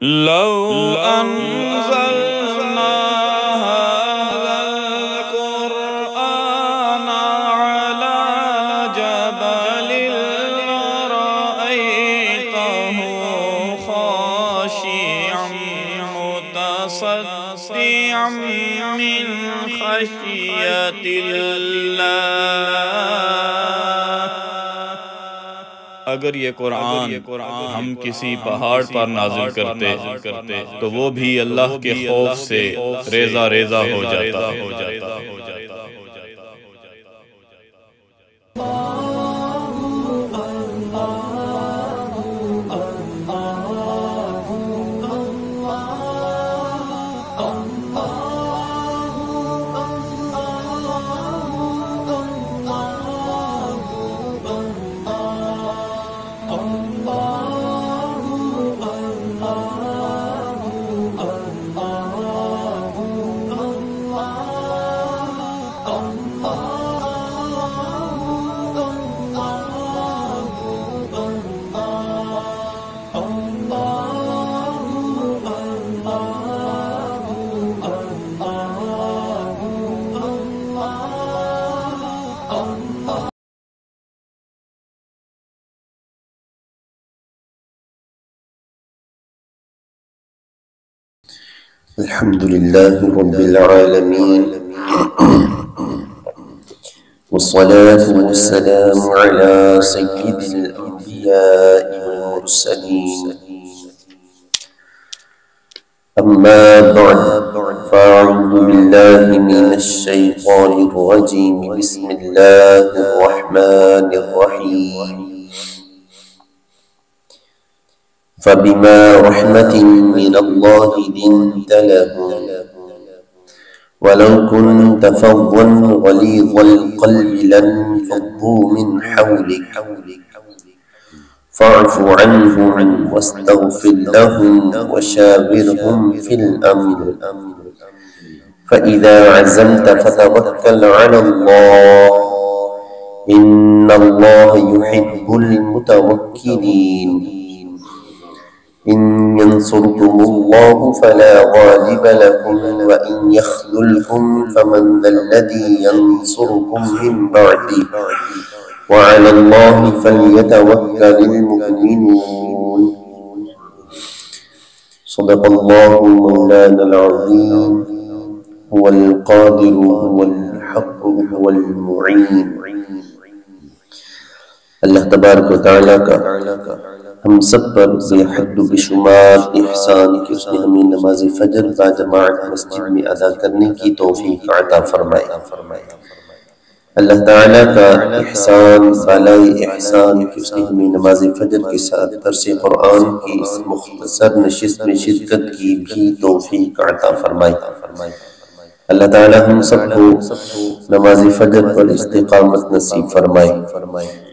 لو أنزلنا هذا القرآن على جبل لرأيته خاشعا متصدعا من خشية الله اگر یہ قرآن ہم کسی پہاڑ پر نازل کرتے تو وہ بھی اللہ کے خوف سے ریزہ ریزہ ہو جاتا الحمد لله رب العالمين. والصلاة والسلام على سيد الأنبياء والمرسلين. أما بعد فأعوذ بالله من الشيطان الرجيم. بسم الله الرحمن الرحيم. فبما رحمة من الله لنت لهم. ولو كنت فظا غليظ القلب لانفضوا من حولك. فاعف عنهم واستغفر لهم وشاورهم في الأمر. فإذا عزمت فتوكل على الله. إن الله يحب المتوكلين. إن ينصركم الله فلا غالب لكم وإن يخذلكم فمن ذا الذي ينصركم من بعده. وعلى الله فليتوكل المؤمنون. صدق الله مولانا العظيم. هو القادر هو الحق هو المعين. اللہ تبارک و تعالیٰ کا ہم سب پر بے حد و بشمار، احسان کہ اس نے ہمیں نماز فجر با جماعت مسجد میں ادا کرنے کی توفیق عطا فرمائے اللہ تعالیٰ کا احسان، بالائی احسان کہ اس نے ہمیں نماز فجر کے ساتھ درس قرآن کی اس مختصر نشست میں شرکت کی بھی توفیق عطا فرمائے اللہ تعالیٰ ہم سب کو نماز فجر پر استقامت نصیب فرمائے۔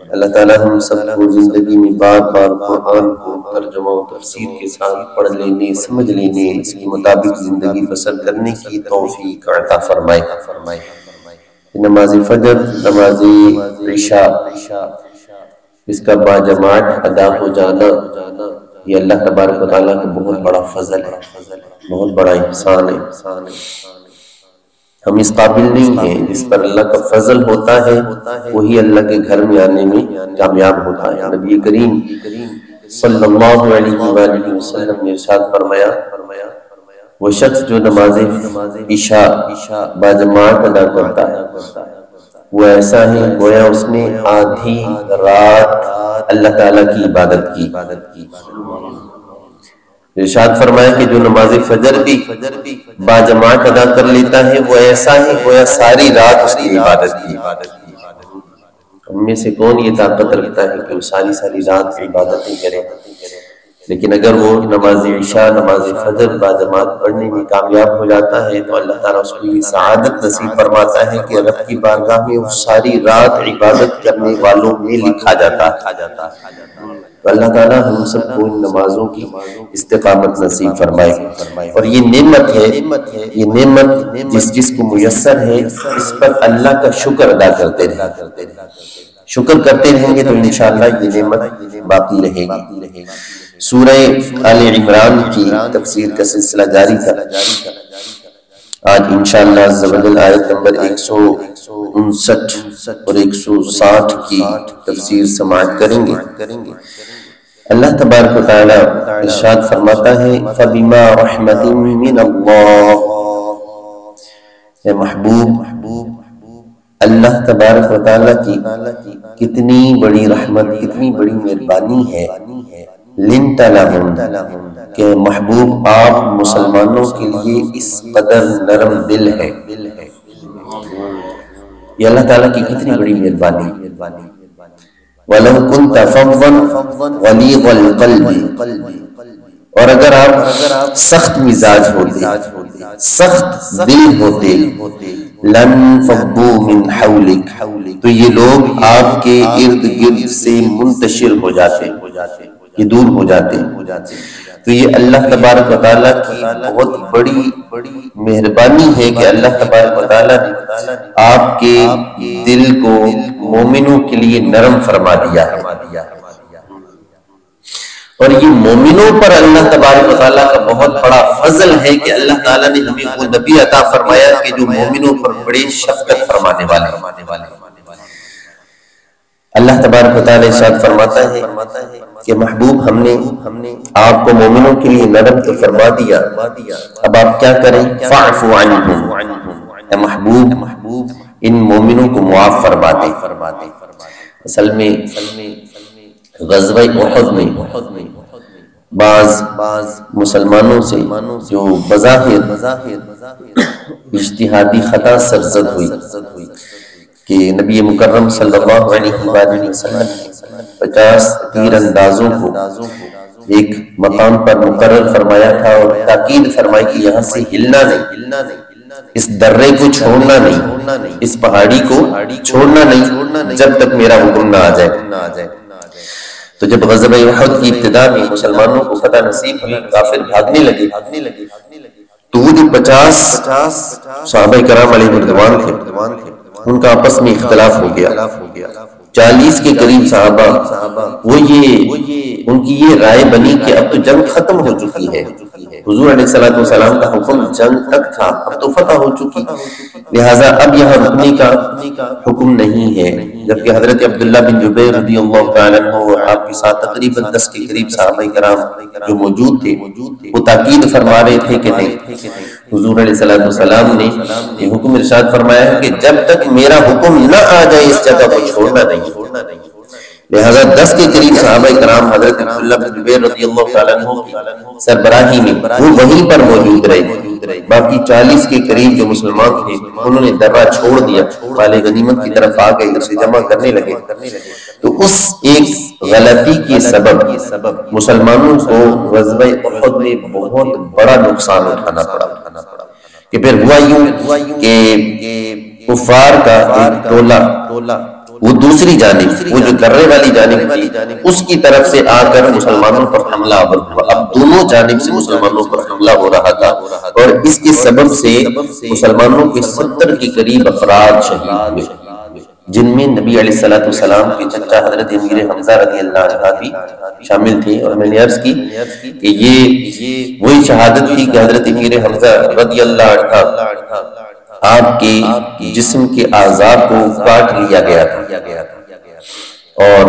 اللہ تعالیٰ ہم سب کو زندگی میں بار بار قرآن کو ترجمہ و تفسیر کے ساتھ پڑھ لینے، سمجھ لینے، اس کے مطابق زندگی بسر کرنے کی توفیق عطا فرمائے۔ نماز فجر، نماز عشاء، اس کا با جماعت ادا ہو جانا، یہ اللہ تبارک و تعالیٰ کا بہت بڑا فضل ہے، بہت بڑا احسان ہے۔ ہم اس قابل نہیں ہیں، جس پر اللہ کا فضل ہوتا ہے، وہی اللہ کے گھر میں آنے میں کامیاب ہوتا ہے۔ نبی کریم صلی اللہ علیہ وآلہ وسلم نے ارشاد فرمایا، وہ شخص جو نماز عشاء باجماعت ادا کرتا ہے، وہ ایسا ہے گویا اس نے آدھی رات اللہ تعالیٰ کی عبادت کی۔ ارشاد فرمایا کہ جو نماز فجر بھی با جماعت ادا کر لیتا ہے، وہ ایسا ہی گویا ساری رات اس کی عبادت کی۔ ہم میں سے کون یہ طاقت رکھتا ہے کہ وہ ساری ساری رات عبادتیں کرے؟ لیکن اگر وہ نماز عشاء، نماز فجر با جماعت پڑھنے میں کامیاب ہو جاتا ہے، تو اللہ تعالیٰ اس کو یہ سعادت نصیب فرماتا ہے کہ رب کی بارگاہ میں وہ ساری رات عبادت کرنے والوں میں لکھا جاتا ہے۔ تو اللہ تعالیٰ ہم سب کو ان نمازوں کی استقامت نصیب فرمائے۔ اور یہ نعمت ہے، یہ نعمت جس جس کو میسر ہے، اس پر اللہ کا شکر ادا کرتے رہے شکر کرتے رہیں گے تو انشاءاللہ یہ نعمت باقی رہے گی۔ سورہ آل عمران کی تفسیر کا سلسلہ جاری تھا۔ آج انشاءاللہ زبدل آیت نمبر ایک سو انسٹھ اور ایک سو ساٹھ کی تفسیر سماعت کریں گے۔ اللہ تبارک و تعالی ارشاد فرماتا ہے، فَبِمَا رَحْمَةٍ مِّنَ اللَّهِ۔ اے محبوب، اللہ تبارک و تعالی کی کتنی بڑی رحمت، کتنی بڑی مہربانی ہے۔ لنتا لہم، کہ محبوب آپ مسلمانوں کے لیے اس قدر نرم دل ہے۔ یہ اللہ تعالیٰ کی کتنی بڑی مہربانی وَلَوْ كُنْتَ فَضًّا غَلِيظَ الْقَلْبِ۔ اور اگر آپ سخت مزاج ہوتے، سخت دل ہوتے، لن فضو من حولک تو یہ لوگ آپ کے ارد گرد سے منتشر ہو جاتے، یہ دور ہو جاتے۔ ہیں تو یہ اللہ تبارک و تعالیٰ کی بہت بڑی مہربانی ہے کہ اللہ تبارک و تعالیٰ نے آپ کے دل کو مومنوں کے لیے نرم فرما دیا ہے۔ اور یہ مومنوں پر اللہ تبارک و تعالیٰ کا بہت بڑا فضل ہے کہ اللہ تعالیٰ نے ہمیں وہ نبی عطا فرمایا کہ جو مومنوں پر بڑے شفقت فرمانے والے اللہ تبارک و تعالیٰ ارشاد فرماتا ہے کہ محبوب ہم نے آپ کو مومنوں کے لیے نرم تو فرما دیا۔ اب آپ کیا کریں؟ فعف عنہم۔ اے محبوب، ان مومنوں کو معاف فرما دیں اصل میں غزوہ احد میں بعض مسلمانوں سے جو بظاہر اجتہادی خطا سرزد ہوئی کہ نبی مکرم صلی اللہ علیہ وآلہ وسلم پچاس تیر اندازوں کو۔ ایک مقام پر مقرر فرمایا تھا اور تاکید فرمائی کہ یہاں سے ہلنا نہیں۔ اس درے کو چھوڑنا نہیں۔ اس پہاڑی کو چھوڑنا نہیں۔ جب تک میرا حکم نہ آ جائے۔ تو جب غزب احد کی ابتدا میں مسلمانوں کو فتح نصیب ہوئی، کافر بھاگنے لگے۔ تو وہ جو پچاس صحابہ کرام علیہ مردوان تھے، ان کا آپس میں اختلاف ہو گیا۔ چالیس کے قریب صحابہ، وہ یہ، ان کی یہ رائے بنی کہ اب تو جنگ ختم ہو چکی ہے۔ حضور علیہ السلام والسلام کا حکم جنگ تک تھا، اب تو فتح ہو چکی۔ لہٰذا اب یہاں رکنے کا حکم نہیں ہے۔ جبکہ حضرت عبداللہ بن جبیر رضی اللہ تعالیٰ عنہ آپ کے ساتھ تقریباً دس کے قریب صحابہ کرام جو موجود تھے، وہ تاکید فرما رہے تھے کہ نہیں۔ حضور علیہ السلام والسلام نے یہ حکم ارشاد فرمایا ہے کہ جب تک میرا حکم نہ آ جائے اس جگہ کو چھوڑنا نہیں۔ لہذا دس کے قریب صحابہ کرام حضرت عبداللہ بن جبیر رضی اللہ تعالیٰ عنہ کی سربراہی میں وہ وہیں پر موجود رہے۔ باقی چالیس کے قریب جو مسلمان تھے، انہوں نے درہ چھوڑ دیا۔ والے غنیمت کی طرف آ گئے اسے جمع کرنے لگے۔ تو اس ایک غلطی کے سبب مسلمانوں کو غزوہ احد میں بہت بڑا نقصان اٹھانا پڑا۔ کہ پھر ہوا یوں کہ کفار کا ایک ٹولہ وہ دوسری جانب وہ جو کرنے والی جانب تھی اس کی طرف سے آ کر مسلمانوں پر حملہ ہوا اب دونوں جانب سے مسلمانوں پر حملہ ہو رہا تھا۔ اور اس کے سبب سے مسلمانوں کے ستر کے قریب افراد شہید ہوئے جن میں نبی علیہ السلام والسلام کے چچا حضرت امیر حمزہ رضی اللہ عنہ بھی شامل تھے۔ اور میں نے عرض کی کہ یہ وہی شہادت تھی کہ حضرت امیر حمزہ رضی اللہ عنہ آپ کے جسم کے آزاد کو کاٹ لیا گیا تھا اور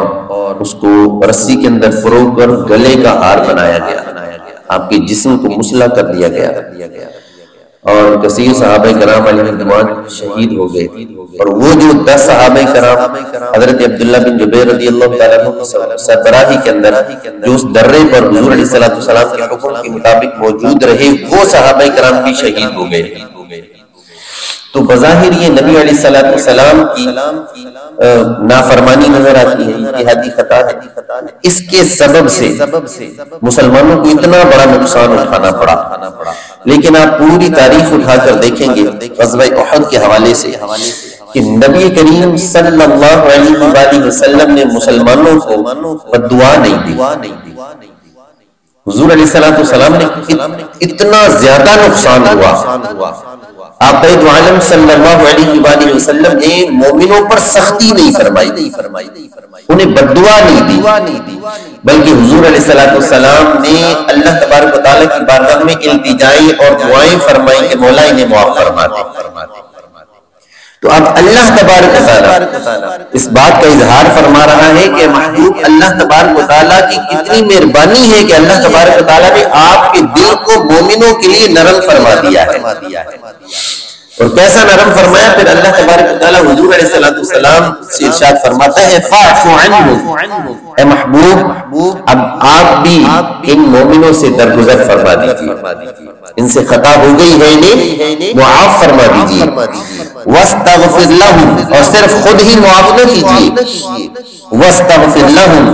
اس کو رسی کے اندر فرو کر گلے کا ہار بنایا گیا۔ آپ کے جسم کو مسلح کر دیا گیا۔ اور کثیر صحابہ کرام علیہ رضوان شہید ہو گئے۔ اور وہ جو دس صحابہ کرام، حضرت عبداللہ بن جبیر رضی اللہ تعالیٰ عنہ سربراہی کے اندر، جو اس درے پر حضور علیہ السلام کے حکم کے مطابق موجود رہے، وہ صحابہ کرام بھی شہید ہو گئے۔ تو بظاہر یہ نبی علیہ السلام کی نافرمانی نظر آتی ہے اتحادی خطا ہے۔ اس کے سبب سے مسلمانوں کو اتنا بڑا نقصان اٹھانا پڑا۔ لیکن آپ پوری تاریخ اٹھا کر دیکھیں گے غزوہ احد کے حوالے سے کہ نبی کریم صلی اللہ علیہ وآلہ وسلم نے مسلمانوں کو بدعا نہیں دی۔ حضور علیہ السلام نے اتنا زیادہ نقصان ہوا۔ آپ دو عالم صلی اللہ علیہ وآلہ وسلم نے مومنوں پر سختی نہیں فرمائی نہیں فرمائی نہیں فرمائی انہیں بدعا نہیں دی۔ بلکہ حضور علیہ السلام نے اللہ تبارک و تعالیٰ کی بارگاہ میں التجائی اور دعائیں فرمائی کہ مولا انہیں معاف فرما دے۔ تو اب اللہ تبارک و تعالیٰ اس بات کا اظہار فرما رہا ہے کہ محبوب اللہ تبارک و تعالیٰ کی کتنی مہربانی ہے کہ اللہ تبارک و تعالیٰ نے آپ کے دل کو مومنوں کے لیے نرم فرما دیا ہے۔ اور کیسا نرم فرمایا، پھر اللہ تبارک تعالیٰ حضور علیہ السلام سے ارشاد فرماتا ہے فَعْفُ عَنْهُ اے محبوب، اب آپ بھی ان مومنوں سے درگزر فرما دیجیے۔ ان سے خطا ہو گئی ہے انہیں، معاف فرما دیجیے۔ وَاسْتَغْفِرْ لَهُمْ اور صرف خود ہی معاف نہ کیجیے۔ وَاسْتَغْفِرْ لَهُمْ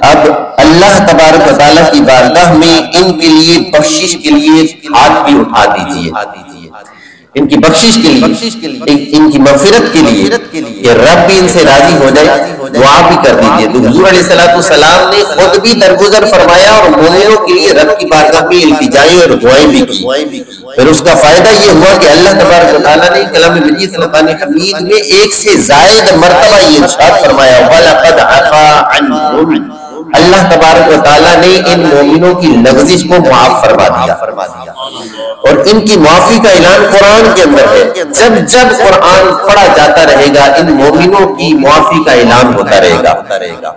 اب اللہ تبارک و تعالیٰ کی بارگاہ میں ان کے لیے بخشش کے لیے ہاتھ بھی اٹھا دیجیے۔ ان کی بخشش کے لیے ان کی مغفرت کے لیے کہ رب بھی ان سے راضی ہو جائے دعا بھی کر دیجیے۔ تو حضور علیہ السلام نے خود بھی درگزر فرمایا اور مومنوں کے لیے رب کی بارگاہ میں التجائی اور دعائیں بھی کی۔ پھر اس کا فائدہ یہ ہوا کہ اللہ تبارک و تعالیٰ نے کلام مجید سلطان حمید میں ایک سے زائد مرتبہ یہ ارشاد فرمایا وَلَقَدْ عَفَا عَنْهُمْ اللہ تبارک و تعالیٰ نے ان مومنوں کی لغزش کو معاف فرما دیا۔ اور ان کی معافی کا اعلان قرآن کے اندر ہے۔ جب جب قرآن پڑھا جاتا رہے گا، ان مومنوں کی معافی کا اعلان ہوتا رہے گا۔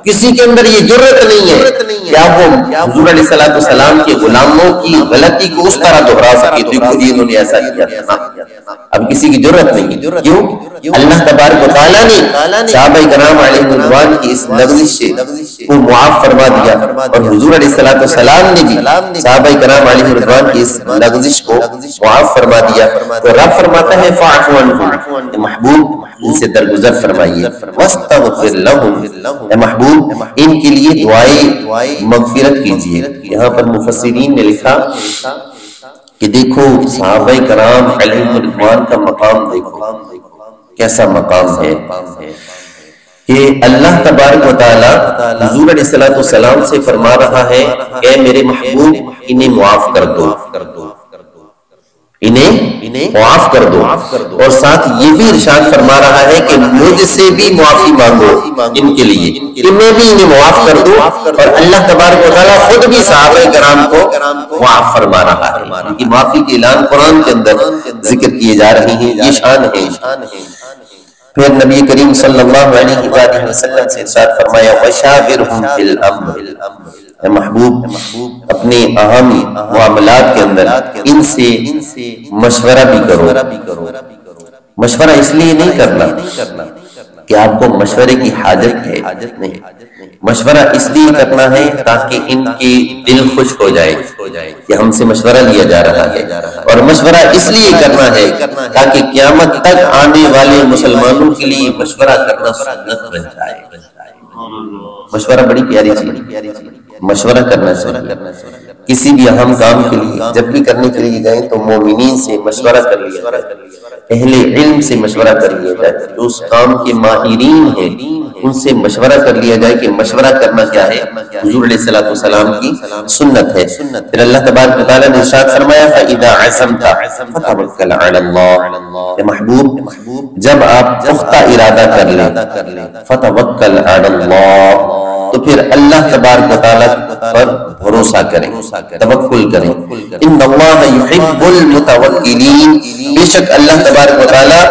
کسی کے اندر یہ ضرورت نہیں ہے کہ آپ وہ حضور علیہ السلام کے غلاموں کی غلطی کو اس طرح دہرا سکے۔ تو جی انہوں نے ایسا کیا تھا۔ اب کسی کی ضرورت نہیں کیوں اللہ تبارک و تعالیٰ نے صحابہ کرام علیہ رضوان کی اس لغزش سے کو معاف فرما دیا۔ اور حضور علیہ السلام نے بھی صحابہ کرام علیہ رضوان کی اس لغزش کو معاف فرما دیا۔ تو رب فرماتا ہے فَعْفُ عَنْهُمْ محبوب، ان سے درگزر فرمائیے۔ وَاسْتَغْفِرْ لَهُمْ۔ اے محبوب، ان کے لیے دعائیں، مغفرت کیجیے یہاں پر مفسرین نے لکھا کہ دیکھو، صحابہ کرام علیہ رضوان کا مقام دیکھو۔ کیسا مقام ہے؟ کہ اللہ تبارک و تعالی حضور علیہ السلام سے فرما رہا ہے، اے میرے محبوب، انہیں معاف کر دو۔ انہیں معاف کر دو۔ اور ساتھ یہ بھی ارشاد فرما رہا ہے کہ مجھ سے بھی معافی مانگو ان کے لیے۔ کہ میں بھی انہیں معاف کر دوں۔ اور اللہ تبارک و تعالیٰ خود بھی صحابہ کرام کو معاف فرما رہا ہے۔ ان کی معافی کے اعلان قرآن کے اندر ذکر کیے جا رہے ہیں۔ یہ شان ہے۔ پھر نبی کریم صلی اللہ علیہ وآلہ وسلم سے ارشاد فرمایا وَشَابِرْهُمْ فِي الْأَمْرِ اے محبوب اپنے اہم معاملات کے اندر ان سے مشورہ بھی کرو۔ مشورہ اس لیے نہیں کرنا کہ آپ کو مشورے کی حاجت ہے۔ نہیں مشورہ اس لیے کرنا ہے تاکہ ان کی دل خوش ہو جائے کہ ہم سے مشورہ لیا جا رہا ہے۔ اور مشورہ اس لیے کرنا ہے تاکہ قیامت تک آنے والے مسلمانوں کے لیے مشورہ کرنا سنت بن جائے۔ مشورہ بڑی پیاری چیز مشورہ کرنا چاہیے۔ کسی بھی اہم کام کے لیے جب بھی کرنے کے لیے گئے تو مومنین سے مشورہ کر لیا جائے۔ اہل علم سے مشورہ کر لیا جائے۔ جو اس کام کے ماہرین ہیں، ان سے مشورہ کر لیا جائے کہ مشورہ کرنا کیا ہے۔ حضور علیہ السلام کی سنت ہے۔ پھر اللہ تبارک تعالیٰ نے ارشاد فرمایا، فَإِذَا عَزَمْتَ فَتَوَكَّلْ عَلَى اللَّهِ۔ اے محبوب، جب آپ پختہ ارادہ کر لیں فَتَوَكَّلْ عَلَى اللَّهِ۔ تو پھر اللہ تبارک و تعالیٰ پر بھروسہ کریں، توکل کریں۔ ان اللہ یحب المتوکلین۔ بے شک اللہ تبارک و تعالیٰ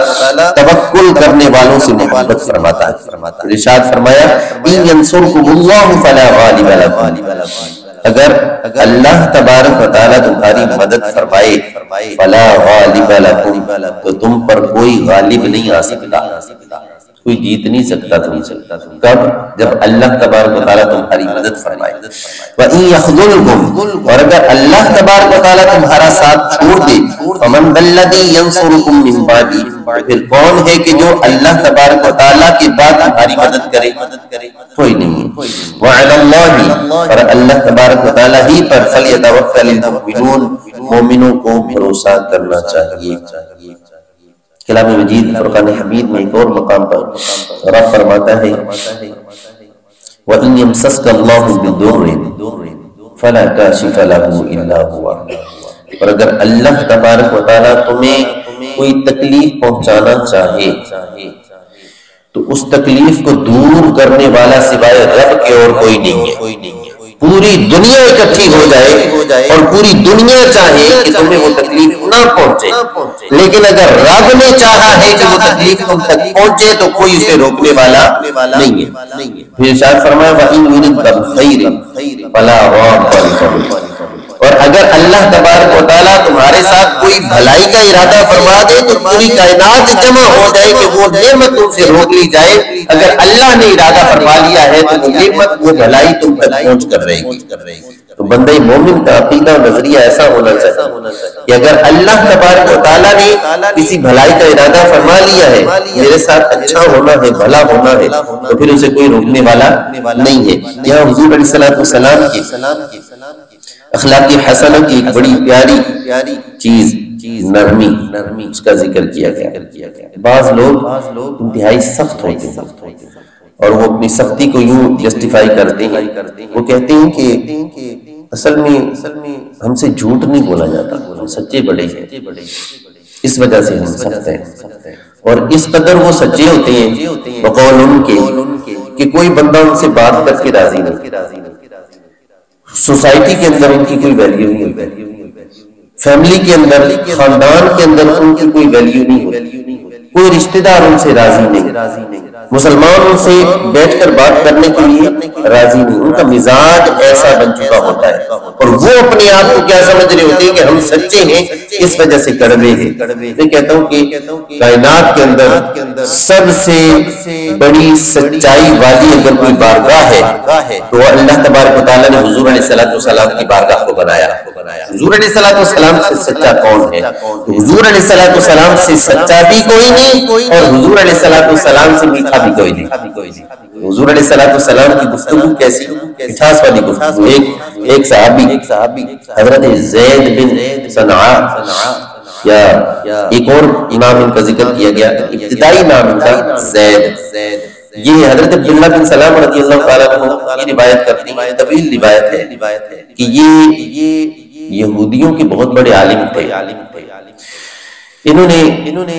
توکل کرنے والوں سے محبت فرماتا ہے۔ ارشاد فرمایا، ان ینصرکم اللہ فلا غالب لکم۔ اگر اللہ تبارک و تعالیٰ تمہاری مدد فرمائے، فلا غالب لکم، تو تم پر کوئی غالب نہیں آ سکتا۔ کوئی جیت نہیں سکتا تم کب؟ جب اللہ تبارک و تعالیٰ تمہاری مدد فرمائے۔ وَإِن يَخْذُلْكُمْ اور اگر اللہ تبارک و تعالیٰ تمہارا ساتھ چھوڑ دے، فَمَنْ بَلَّذِي يَنْصُرُكُمْ مِنْ بَعْدِ، پھر کون ہے کہ جو اللہ تبارک و تعالیٰ کے بعد تمہاری مدد کرے؟ کوئی نہیں۔ وَعَلَى اللَّهِ، اور اللہ تبارک و تعالیٰ ہی پر فَلْيَتَوَكَّلِ الْمُؤْمِنُونَ۔ مومنوں کو بھروسہ کرنا چاہیے۔ کلام مجید، فرقان حمید میں ایک اور مقام پر رب فرماتا ہے، وَإِن يَمْسَسْكَ اللَّهُ بِالدُّرِّ فَلَا كَاشِفَ لَهُ إِلَّا هُوَ. اور اگر اللہ تبارک و تعالیٰ تمہیں کوئی تکلیف پہنچانا چاہے، تو اس تکلیف کو دور کرنے والا سوائے رب کے اور کوئی نہیں ہے۔ پوری دنیا اکٹھی ہو جائے اور پوری دنیا چاہے کہ تمہیں وہ تکلیف نہ پہنچے۔ لیکن اگر رب نے چاہا ہے کہ وہ تکلیف تم تک پہنچے تو کوئی اسے روکنے والا نہیں ہے۔ پھر شاید فرمایا، وَإِن يُرِدْ خَيْرٍ فَلَا رَابَّ اور اگر اللہ تبارک و تعالیٰ تمہارے ساتھ کوئی بھلائی کا ارادہ فرما دے تو پوری کائنات جمع ہو جائے کہ وہ نعمت تم سے روک لی جائے۔ اگر اللہ نے ارادہ فرما لیا ہے تو وہ نعمت، وہ بھلائی تم تک پہنچ کر رہے گی۔ تو بندہ مومن کا عقیدہ، نظریہ ایسا ہونا چاہیے کہ اگر اللہ تبارک و تعالیٰ نے کسی بھلائی کا ارادہ فرما لیا ہے، میرے ساتھ اچھا ہونا ہے، بھلا ہونا ہے، تو پھر اسے کوئی روکنے والا نہیں ہے۔ یہاں حضور علیہ السلام کی اخلاقی حسنہ کی ایک بڑی پیاری پیاری چیز نرمی نرمی اس کا ذکر کیا گیا۔ بعض لوگ انتہائی سخت ہوتے ہیں اور وہ اپنی سختی کو یوں جسٹیفائی کرتے ہیں۔ وہ کہتے ہیں کہ اصل میں ہم سے جھوٹ نہیں بولا جاتا، ہم سچے بڑے ہیں۔ اس وجہ سے ہم سخت ہیں۔ اور اس قدر وہ سچے ہوتے ہیں، بقول ان کے کہ کوئی بندہ ان سے بات کر کے راضی نہیں۔ سوسائٹی کے اندر ان کی کوئی ویلیو نہیں ہوتی۔ فیملی کے اندر، خاندان کے اندر ان کی کوئی ویلیو نہیں ہوتی۔ کوئی رشتہ دار ان سے راضی نہیں۔ مسلمان ان سے بیٹھ کر بات کرنے کے لیے راضی نہیں۔ ان کا مزاج ایسا بن چکا ہوتا ہے۔ اور وہ اپنے آپ کو کیا سمجھ رہے ہوتے ہیں کہ ہم سچے ہیں؟ اس وجہ سے کڑوے ہیں۔ میں کہتا ہوں کہ کائنات کے اندر سب سے بڑی سچائی والی اگر کوئی بارگاہ ہے، تو اللہ تبارک و تعالیٰ نے حضور علیہ السلام کی بارگاہ کو بنایا۔ حضور علیہ السلام سے سچا کون ہے؟ حضور علیہ السلام سے سچا بھی کوئی نہیں اور حضور علیہ السلام سے میٹھا بھی کوئی نہیں۔ حضور علیہ السلام کی گفتگو کیسی؟ اٹھاس والی گفتگو۔ ایک ایک صحابی حضرت زید بن صنعا یا ایک اور امام ان کا ذکر کیا گیا۔ ابتدائی نام ان کا زید۔ یہ حضرت عبداللہ بن سلام رضی اللہ تعالیٰ عنہ یہ روایت کرتی ہیں۔ طویل روایت ہے کہ یہ یہودیوں کے بہت بڑے عالم تھے۔ انہوں نے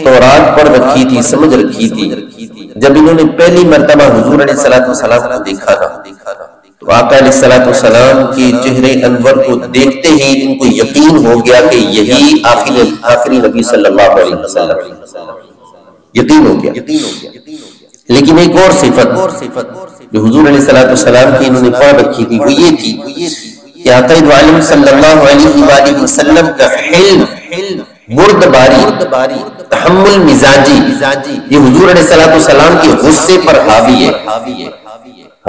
تورات پڑھ رکھی تھی، سمجھ رکھی تھی۔ جب انہوں نے پہلی مرتبہ حضور علیہ السلام والسلام کو دیکھا تھا، تو آقا علیہ السلام والسلام کے چہرے انور کو دیکھتے ہی ان کو یقین ہو گیا کہ یہی آخری آخری نبی صلی اللہ علیہ وسلم۔ یقین ہو گیا۔ لیکن ایک اور صفت جو حضور علیہ السلام کی انہوں نے پڑھ رکھی تھی، وہ یہ تھی کہ آقا عالم صلی اللہ علیہ وآلہ وسلم کا حلم برد باری۔ تحمل مزاجی یہ حضور علیہ السلام کی غصے پر حاوی ہے۔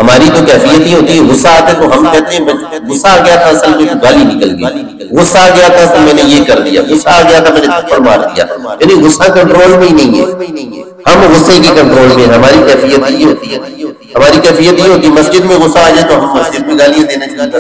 ہماری تو کیفیت ہی ہوتی ہے، غصہ آتے تو ہم کہتے ہیں غصہ آ گیا تھا اصل میں گالی نکل گئی۔ غصہ آ گیا تھا تو میں نے یہ کر دیا۔ غصہ آ گیا تھا میں نے تھپڑ مار دیا۔ یعنی غصہ کنٹرول میں ہی نہیں ہے۔ ہم غصے کی کنٹرول میں ہماری کیفیت ہی ہوتی ہے۔ ہماری کیفیت یہ ہوتی ہے، مسجد میں غصہ آ جائے تو ہم مسجد میں گالیاں دینے شروع کر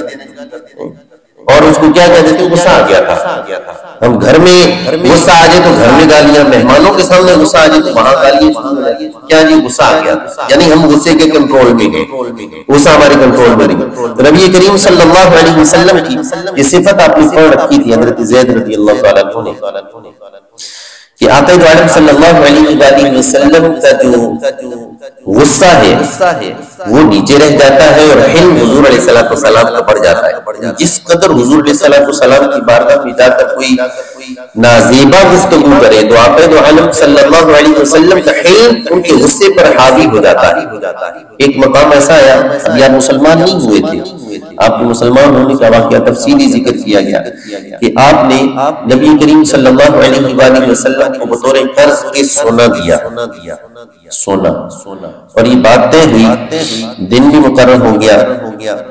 اور اس کو کیا کہتے تھے؟ غصہ آ گیا تھا۔ ہم گھر میں غصہ آ جائے تو گھر میں گالیاں، مہمانوں کے سامنے غصہ آ جائے تو وہاں گالیاں کیا جی غصہ آ گیا؟ یعنی ہم غصے کے کنٹرول میں ہیں۔ غصہ ہمارے کنٹرول میں نہیں۔ نبی کریم صلی اللہ علیہ وسلم کی یہ صفت آپ نے پڑھ رکھی تھی حضرت زید رضی اللہ تعالیٰ نے۔ کہ آقا عالم صلی اللہ علیہ وآلہ وسلم کا جو غصہ ہے، وہ نیچے رہ جاتا ہے اور حلم حضور علیہ السلام کا بڑھ جاتا ہے۔ یعنی جس قدر حضور علیہ السلام کی بارگاہ میں جا کر کوئی نازیبہ گفتگو کرے تو آپ دو عالم صلی اللہ علیہ وسلم کا ان کے غصے پر حاوی ہو جاتا ہے۔ ایک مقام ایسا آیا ابھی آپ مسلمان نہیں ہوئے تھے۔ آپ کو مسلمان ہونے کا واقعہ تفصیلی ذکر کیا گیا کہ آپ نے نبی کریم صلی اللہ علیہ وآلہ وسلم کو بطور قرض کے سونا دیا۔ سونا اور یہ بات طے ہوئی دن بھی مقرر ہو گیا۔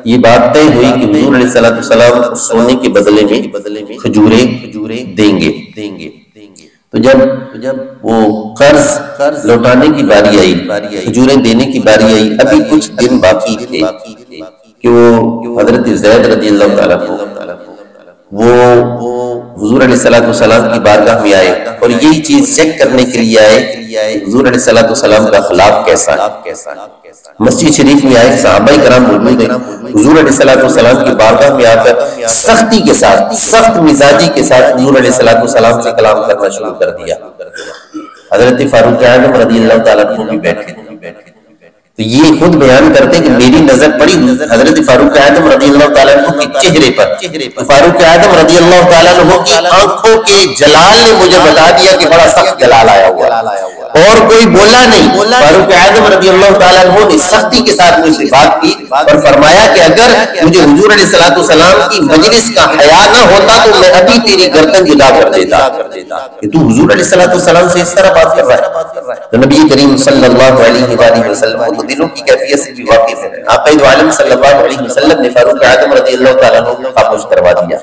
یہ بات طے ہوئی کہ حضور علیہ السلام سونے کے بدلے میں کھجورے دیں گے۔ تو جب جب وہ قرض لوٹانے کی باری آئی کھجورے دینے کی باری آئی، ابھی کچھ دن باقی تھے کہ وہ حضرت زید رضی اللہ تعالیٰ وہ حضور علیہ السلام والسلام کی بارگاہ میں آئے اور یہی چیز چیک کرنے کے لیے آئے حضور علیہ السلام کا خلاف کیسا ہے۔ مسجد شریف میں آئے صحابہ کرام موجود ہیں حضور علیہ السلام کی بارگاہ میں آ کر سختی کے ساتھ، سخت مزاجی کے ساتھ حضور علیہ السلام سے کلام کرنا شروع کر دیا۔ حضرت فاروق اعظم رضی اللہ تعالیٰ کو بھی بیٹھے۔ تو یہ خود بیان کرتے ہیں کہ میری نظر پڑی حضرت فاروق اعظم رضی اللہ تعالیٰ عنہ کے چہرے پر۔ فاروق اعظم رضی اللہ تعالیٰ عنہ کی آنکھوں کے جلال نے مجھے بتا دیا کہ بڑا سخت جلال آیا ہوا۔ اور کوئی بولا نہیں. فاروق اعظم رضی اللہ تعالیٰ عنہ نے سختی کے ساتھ مجھ سے بات کی اور فرمایا کہ اگر مجھے حضور علیہ السلام کی مجلس کا حیا نہ ہوتا تو میں ابھی تیری گردن جدا کر دیتا. کہ تو حضور علیہ السلام سے اس طرح بات کر رہا ہے. تو نبی کریم صلی اللہ علیہ وآلہ وسلم تو دلوں کی کیفیت سے بھی واقف ہے. آقا عالم صلی اللہ علیہ وسلم نے فاروق اعظم رضی اللہ تعالیٰ عنہ خاموش کروا دیا.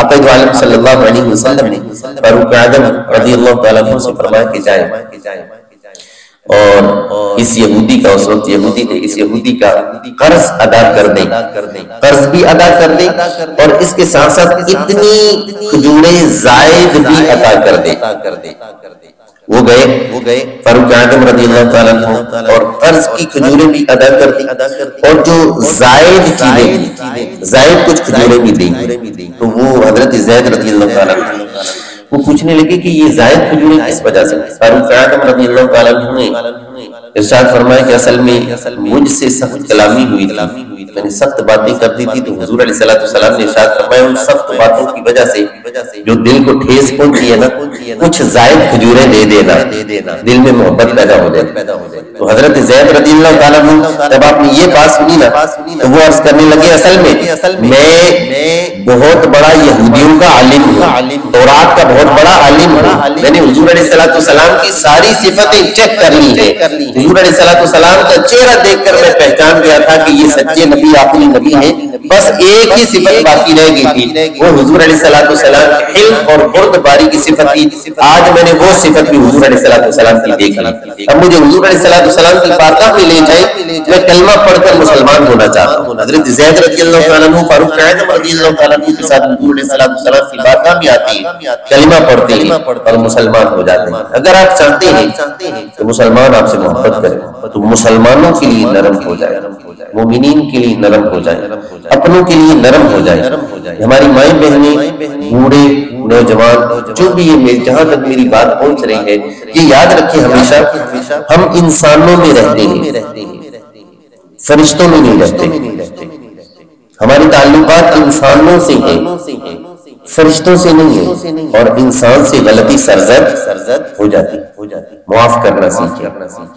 آقا عالم صلی اللہ علیہ وسلم نے فاروق اعظم رضی اللہ تعالیٰ عنہ سے فرمایا کہ جائے۔ اور اس یہودی کا اس وقت یہودی نے اس یہودی کا قرض ادا کر دیں۔ قرض بھی ادا کر دیں اور اس کے ساتھ ساتھ اتنی کھجوریں زائد بھی ادا کر دیں۔ وہ گئے وہ گئے۔ فاروق اعظم رضی اللہ تعالیٰ اور قرض کی کھجوریں بھی ادا کر دی۔ اور جو زائد چیزیں زائد کچھ کھجوریں بھی دیں۔ تو وہ حضرت زید رضی اللہ تعالیٰ وہ پوچھنے لگے کہ یہ زائد کھجوریں کس وجہ سے؟ فاروق اعظم رضی اللہ تعالیٰ نے ارشاد فرمایا کہ اصل میں مجھ سے سخت کلامی ہوئی تھی۔ میں نے سخت باتیں کر دی تھی تو حضور علیہ الصلوۃ والسلام نے ارشاد فرمایا ان سخت باتوں کی وجہ سے جو دل کو ٹھیس پہنچی ہے نا کچھ زائد کھجوریں دے دینا دل میں محبت پیدا ہو جائے۔ تو حضرت زید رضی اللہ تعالیٰ عنہ جب آپ نے یہ بات سنی نا تو وہ عرض کرنے لگے اصل میں میں بہت بڑا یہودیوں کا عالم ہوں۔ تورات کا بہت بڑا عالم ہوں۔ میں نے حضور علیہ الصلوۃ والسلام کی ساری صفتیں چیک کر لی ہیں۔ حضور علیہ السلام کا چہرہ دیکھ کر میں پہچان گیا تھا کہ یہ سچے نبی نبی، آخری نبی ہیں۔ بس ایک ہی صفت باقی رہ گئی تھی۔ وہ حضور علیہ السلام السلام علم اور برد باری کی صفت تھی۔ آج میں نے وہ صفت بھی حضور علیہ السلام کی دیکھ لی اب مجھے حضور علیہ السلام کی بارگاہ میں لے جائیں۔ میں کلمہ پڑھ کر مسلمان ہونا چاہتا ہوں۔ حضرت زید رضی اللہ تعالیٰ عنہ، فاروق اعظم رضی اللہ تعالیٰ عنہ کے ساتھ حضور علیہ السلام کی بارگاہ میں آتی ہے کلمہ پڑھتے ہیں اور مسلمان ہو جاتے ہیں۔ اگر آپ چاہتے ہیں کہ مسلمان آپ سے محبت کریں، تو مسلمانوں کے لیے نرم ہو جائے۔ مومنین کے لیے نرم ہو جائے، اپنوں کے لیے نرم ہو جائے۔ ہماری مائیں بہنیں، بوڑھے، نوجوان، جو بھی یہ جہاں تک میری بات پہنچ رہی ہے، یہ یاد رکھیں ہمیشہ، ہم انسانوں میں رہتے ہیں۔ فرشتوں میں نہیں رہتے۔ ہمارے تعلقات انسانوں سے ہیں۔ فرشتوں سے نہیں ہے اور انسان سے غلطی سرزد سرزد ہو جاتی۔ معاف کرنا سیکھیں۔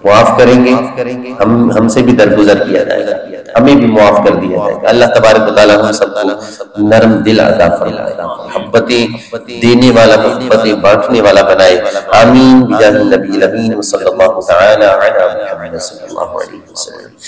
معاف کریں گے۔ ہم ہم سے بھی درگزر کیا جائے گا۔ ہمیں بھی معاف کر دیا جائے گا۔ اللہ تبارک و تعالیٰ ہم سب کو نرم دل عطا فرمائے۔ محبتیں دینے والا محبتیں بانٹنے والا بنائے۔ آمین۔ بجاہ النبی الامین صلی اللہ تعالی علی محمد صلی اللہ علیہ وسلم۔